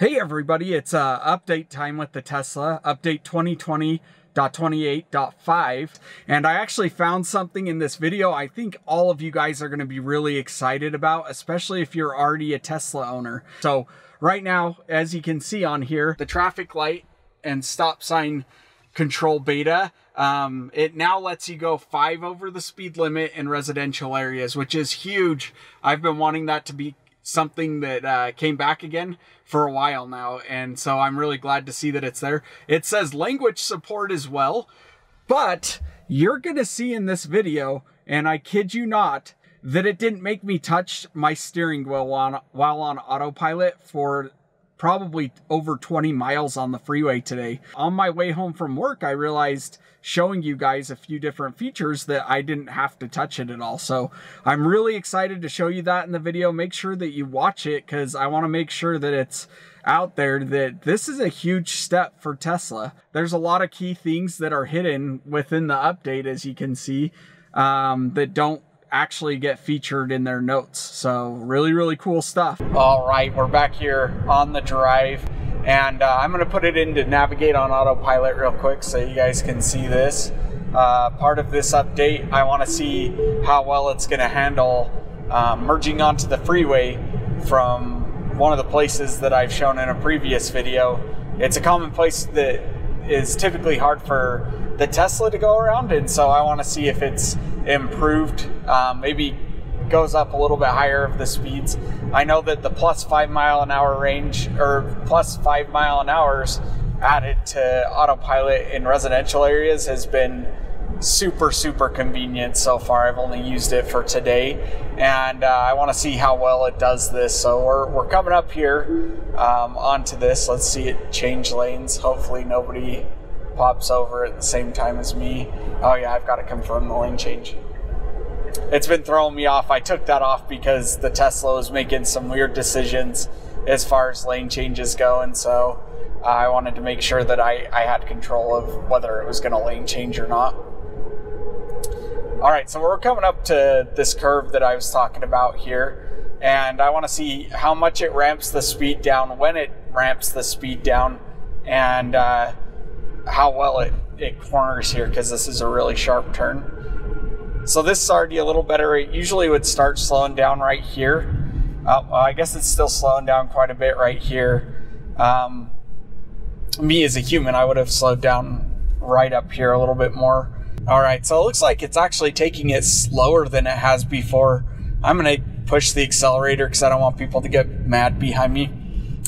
Hey everybody, it's uh, update time with the Tesla, update 2020.28.5, and I actually found something in this video I think all of you guys are going to be really excited about, especially if you're already a Tesla owner. So right now, as you can see on here, the traffic light and stop sign control beta, um, it now lets you go five over the speed limit in residential areas, which is huge. I've been wanting that to be something that uh, came back again for a while now. And so I'm really glad to see that it's there. It says language support as well, but you're going to see in this video, and I kid you not, that it didn't make me touch my steering wheel on, while on autopilot for probably over 20 miles on the freeway today. On my way home from work, I realized showing you guys a few different features that I didn't have to touch it at all. So I'm really excited to show you that in the video. Make sure that you watch it because I want to make sure that it's out there that this is a huge step for Tesla. There's a lot of key things that are hidden within the update, as you can see, um, that don't actually get featured in their notes. So really, really cool stuff. All right, we're back here on the drive and uh, I'm gonna put it into navigate on autopilot real quick so you guys can see this. Uh, part of this update, I wanna see how well it's gonna handle um, merging onto the freeway from one of the places that I've shown in a previous video. It's a common place that is typically hard for the Tesla to go around, and so I want to see if it's improved. Um, maybe goes up a little bit higher of the speeds. I know that the plus five mile an hour range or plus five mile an hours added to autopilot in residential areas has been super super convenient so far. I've only used it for today and uh, i want to see how well it does this. So we're, we're coming up here um, onto this. Let's see it change lanes. Hopefully nobody pops over at the same time as me. Oh yeah i've got to confirm the lane change it's been throwing me off. I took that off because the Tesla was making some weird decisions as far as lane changes go, and so uh, I wanted to make sure that I, I had control of whether it was going to lane change or not. All right, so we're coming up to this curve that I was talking about here, and I want to see how much it ramps the speed down, when it ramps the speed down, and uh, how well it, it corners here because this is a really sharp turn. So this is already a little better. It usually would start slowing down right here. Uh, I guess it's still slowing down quite a bit right here. Um, me as a human, I would have slowed down right up here a little bit more. All right, so it looks like it's actually taking it slower than it has before. I'm gonna push the accelerator because I don't want people to get mad behind me.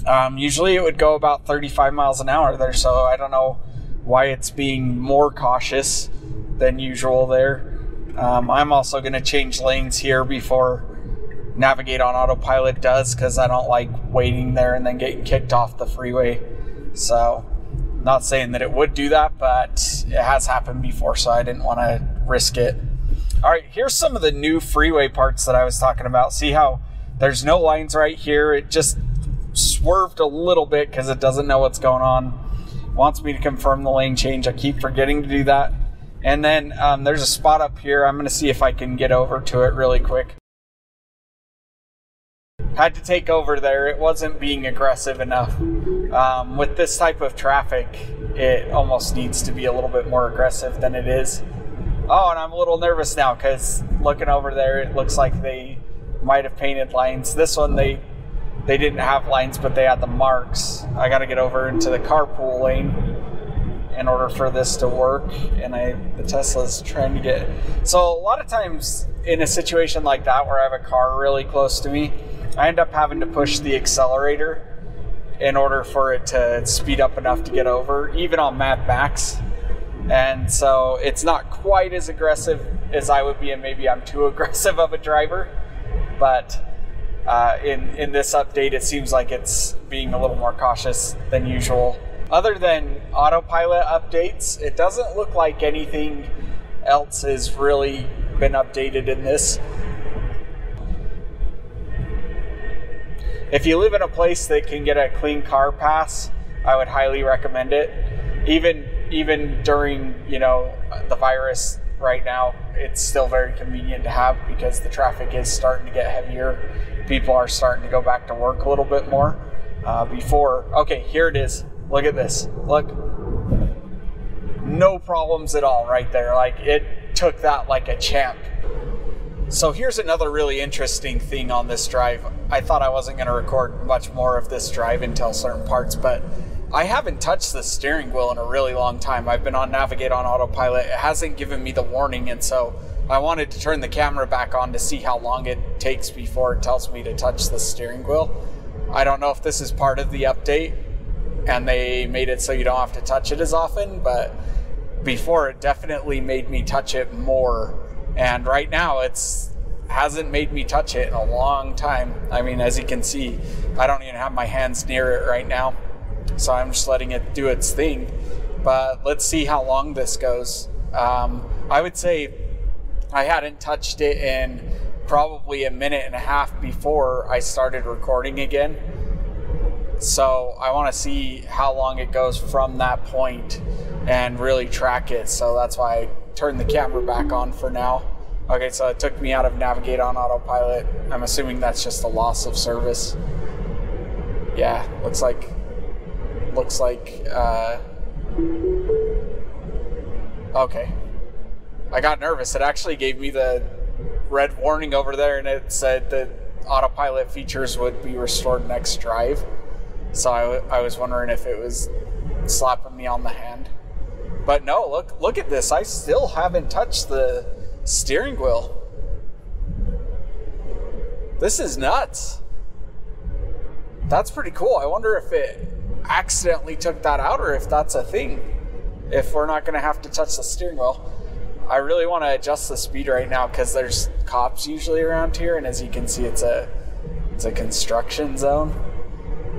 Um, usually it would go about 35 miles an hour there, so I don't know why it's being more cautious than usual there. Um, I'm also going to change lanes here before Navigate on Autopilot does because I don't like waiting there and then getting kicked off the freeway. So, not saying that it would do that, but it has happened before, so I didn't want to risk it. All right, here's some of the new freeway parts that I was talking about. See how there's no lines right here? It just swerved a little bit because it doesn't know what's going on. Wants me to confirm the lane change. I keep forgetting to do that. And then um, there's a spot up here. I'm going to see if I can get over to it really quick. Had to take over there. It wasn't being aggressive enough. Um, with this type of traffic, it almost needs to be a little bit more aggressive than it is. Oh, and I'm a little nervous now because looking over there, it looks like they might have painted lines. This one, they they didn't have lines, but they had the marks. I got to get over into the carpool lane in order for this to work and I the Tesla's trying to get so a lot of times in a situation like that where I have a car really close to me I end up having to push the accelerator in order for it to speed up enough to get over even on Mad Max. And so it's not quite as aggressive as I would be and maybe I'm too aggressive of a driver but uh, in in this update it seems like it's being a little more cautious than usual other than autopilot updates, it doesn't look like anything else has really been updated in this. If you live in a place that can get a clean car pass, I would highly recommend it. Even even during, you know, the virus right now, it's still very convenient to have because the traffic is starting to get heavier. People are starting to go back to work a little bit more. uh, before. Okay, here it is. Look at this. Look. No problems at all right there. Like it took that like a champ. So here's another really interesting thing on this drive. I thought I wasn't going to record much more of this drive until certain parts, but I haven't touched the steering wheel in a really long time. I've been on Navigate on autopilot. It hasn't given me the warning, and so I wanted to turn the camera back on to see how long it takes before it tells me to touch the steering wheel. I don't know if this is part of the update and they made it so you don't have to touch it as often, but before it definitely made me touch it more. And right now it's hasn't made me touch it in a long time. I mean, as you can see, I don't even have my hands near it right now. So I'm just letting it do its thing. But let's see how long this goes. Um, I would say I hadn't touched it in probably a minute and a half before I started recording again. So I want to see how long it goes from that point and really track it. So that's why I turned the camera back on for now. Okay, so it took me out of Navigate on autopilot. I'm assuming that's just a loss of service. Yeah, looks like looks like uh, okay I got nervous. It actually gave me the red warning over there, and it said that autopilot features would be restored next drive. So I, I was wondering if it was slapping me on the hand. But no, look look at this. I still haven't touched the steering wheel. This is nuts. That's pretty cool. I wonder if it accidentally took that out or if that's a thing. If we're not going to have to touch the steering wheel. I really want to adjust the speed right now because there's cops usually around here, and as you can see, it's a it's a construction zone.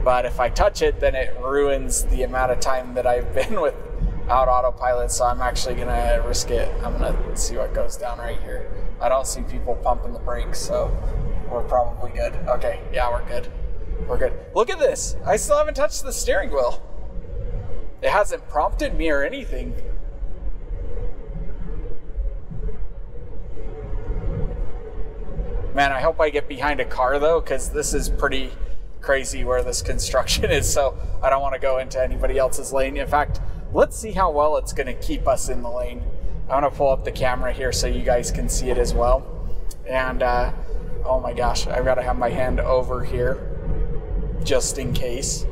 But if I touch it, then it ruins the amount of time that I've been without autopilot. So I'm actually gonna risk it. I'm gonna see what goes down right here. I don't see people pumping the brakes, so we're probably good. Okay, yeah, we're good. We're good. Look at this. I still haven't touched the steering wheel. It hasn't prompted me or anything. Man, I hope I get behind a car though, because this is pretty crazy where this construction is. So I don't want to go into anybody else's lane. In fact, let's see how well it's going to keep us in the lane. I want to pull up the camera here so you guys can see it as well. And uh, oh my gosh, I've got to have my hand over here just in case.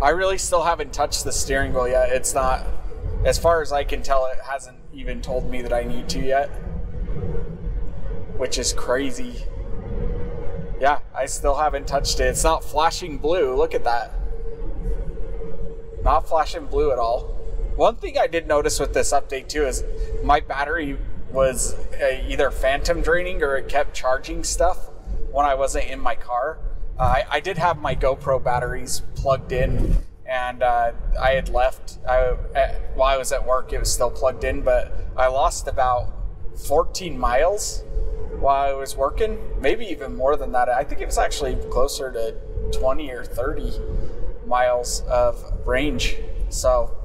I really still haven't touched the steering wheel yet. It's not, as far as I can tell, it hasn't even told me that I need to yet which is crazy. Yeah, I still haven't touched it. It's not flashing blue. Look at that. Not flashing blue at all. One thing I did notice with this update too is my battery was uh, either phantom draining or it kept charging stuff when I wasn't in my car. Uh, I, I, did have my GoPro batteries plugged in and uh, I had left. I, uh, while I was at work, it was still plugged in, but I lost about 14 miles while I was working, maybe even more than that. I think it was actually closer to 20 or 30 miles of range. So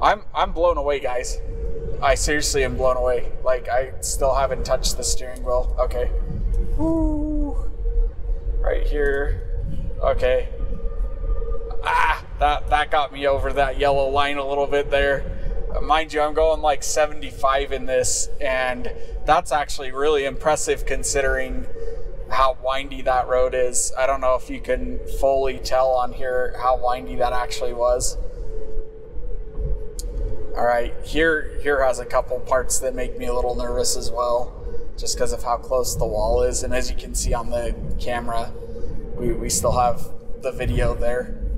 I'm I'm blown away, guys. I seriously am blown away. Like I still haven't touched the steering wheel. Okay. Woo. Right here. Okay. Ah, that that got me over that yellow line a little bit there mind you, I'm going like 75 in this, and that's actually really impressive considering how windy that road is. I don't know if you can fully tell on here how windy that actually was. All right, here here has a couple parts that make me a little nervous as well, just because of how close the wall is. And as you can see on the camera, we, we still have the video there.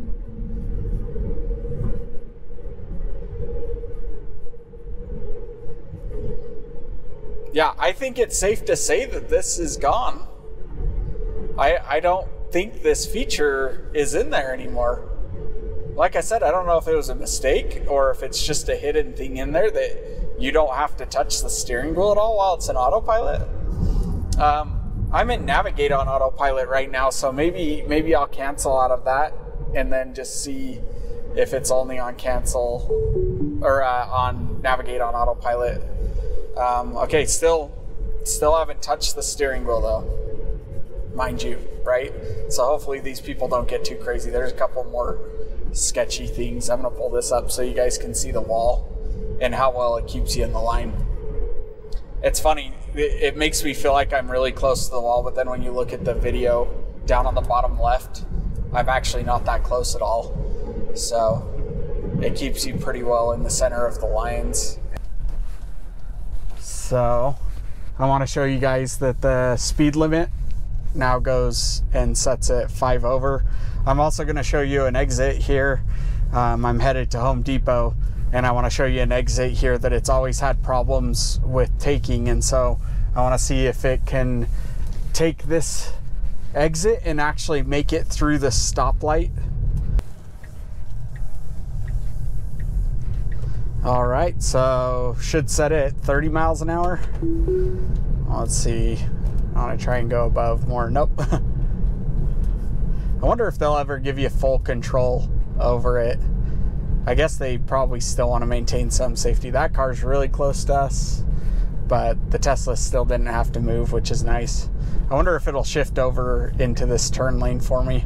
Yeah, I think it's safe to say that this is gone. I I don't think this feature is in there anymore. Like I said, I don't know if it was a mistake or if it's just a hidden thing in there that you don't have to touch the steering wheel at all while it's in autopilot. Um, I'm in Navigate on autopilot right now, so maybe maybe I'll cancel out of that and then just see if it's only on cancel or uh, on Navigate on autopilot um, okay, still, still haven't touched the steering wheel though. mind you, right? So hopefully these people don't get too crazy. There's a couple more sketchy things. I'm gonna pull this up so you guys can see the wall and how well it keeps you in the line. It's funny, it makes me feel like I'm really close to the wall, but then when you look at the video down on the bottom left, I'm actually not that close at all. So it keeps you pretty well in the center of the lines. So I want to show you guys that the speed limit now goes and sets it five over. I'm also going to show you an exit here. Um, I'm headed to Home Depot and I want to show you an exit here that it's always had problems with taking and so I want to see if it can take this exit and actually make it through the stoplight. All right, so should set it 30 miles an hour. Let's see. I want to try and go above more. Nope. I wonder if they'll ever give you full control over it. I guess they probably still want to maintain some safety. That car's really close to us, but the Tesla still didn't have to move, which is nice. I wonder if it'll shift over into this turn lane for me.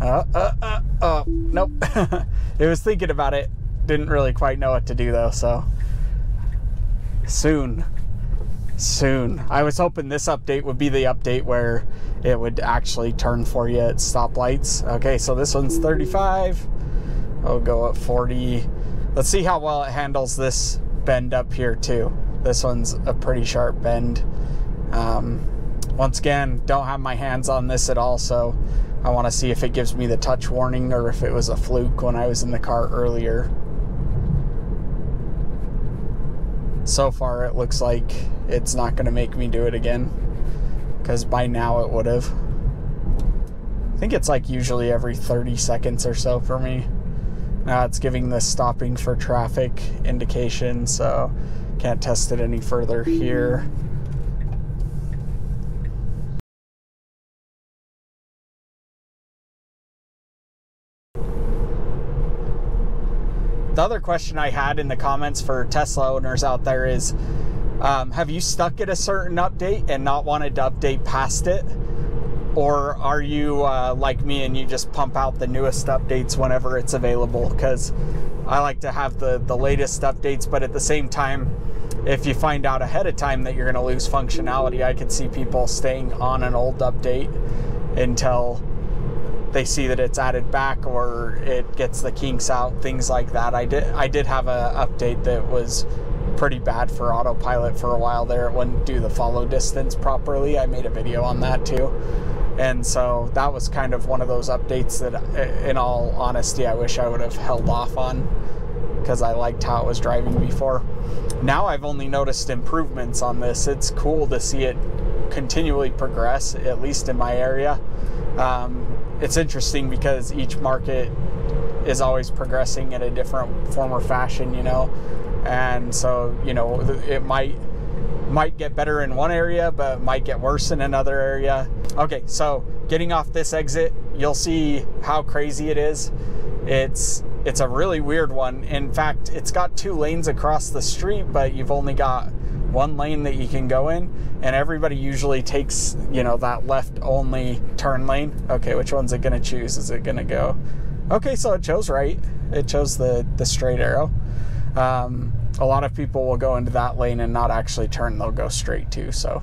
Uh, uh, uh, oh, nope. it was thinking about it. Didn't really quite know what to do though, so soon. Soon. I was hoping this update would be the update where it would actually turn for you at stoplights. Okay, so this one's 35. I'll go at 40. Let's see how well it handles this bend up here too. This one's a pretty sharp bend. Um, once again, don't have my hands on this at all, so I want to see if it gives me the touch warning or if it was a fluke when I was in the car earlier. So far, it looks like it's not going to make me do it again, because by now it would have. I think it's like usually every 30 seconds or so for me. Now it's giving the stopping for traffic indication, so can't test it any further here. The other question I had in the comments for Tesla owners out there is um, have you stuck at a certain update and not wanted to update past it? Or are you uh, like me and you just pump out the newest updates whenever it's available? Because I like to have the, the latest updates, but at the same time, if you find out ahead of time that you're going to lose functionality, I could see people staying on an old update until they see that it's added back or it gets the kinks out, things like that. I did I did have an update that was pretty bad for autopilot for a while there. It wouldn't do the follow distance properly. I made a video on that too. And so that was kind of one of those updates that, in all honesty, I wish I would have held off on because I liked how it was driving before. Now I've only noticed improvements on this. It's cool to see it continually progress, at least in my area. Um, it's interesting because each market is always progressing in a different form or fashion, you know, and so you know it might might get better in one area, but might get worse in another area. Okay, so getting off this exit, you'll see how crazy it is. It's it's a really weird one. In fact, it's got two lanes across the street, but you've only got one lane that you can go in and everybody usually takes you know that left only turn lane. Okay which one's it to choose? Is it to go? Okay so it chose right. It chose the the straight arrow. Um, a lot of people will go into that lane and not actually turn. They'll go straight too so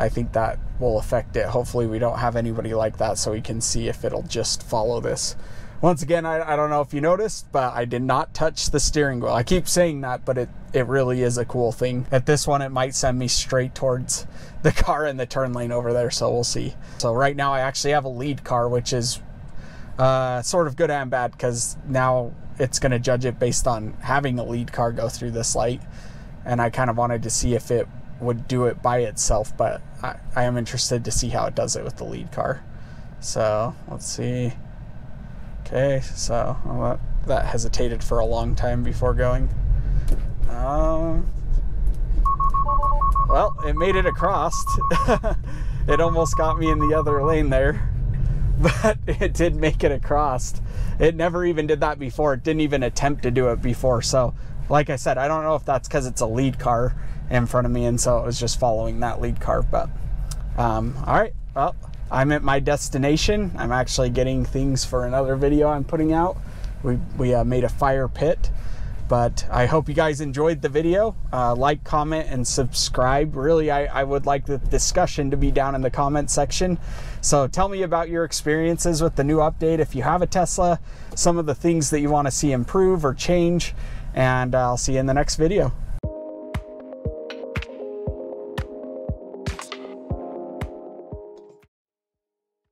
i think that will affect it. Hopefully we don't have anybody like that so we can see if it'll just follow this once again, I, I don't know if you noticed, but I did not touch the steering wheel. I keep saying that, but it, it really is a cool thing. At this one, it might send me straight towards the car in the turn lane over there, so we'll see. So right now, I actually have a lead car, which is uh, sort of good and bad because now it's going to judge it based on having a lead car go through this light. And I kind of wanted to see if it would do it by itself, but I, I am interested to see how it does it with the lead car. So let's see. Okay, so that hesitated for a long time before going. Um, well, it made it across. it almost got me in the other lane there, but it did make it across. It never even did that before. It didn't even attempt to do it before. So, like I said, I don't know if that's because it's a lead car in front of me, and so it was just following that lead car. But, um, all right, well, I'm at my destination. I'm actually getting things for another video I'm putting out. We, we uh, made a fire pit but I hope you guys enjoyed the video. Uh, like, comment, and subscribe. Really, I, I would like the discussion to be down in the comment section. So tell me about your experiences with the new update. If you have a Tesla, some of the things that you want to see improve or change. And I'll see you in the next video.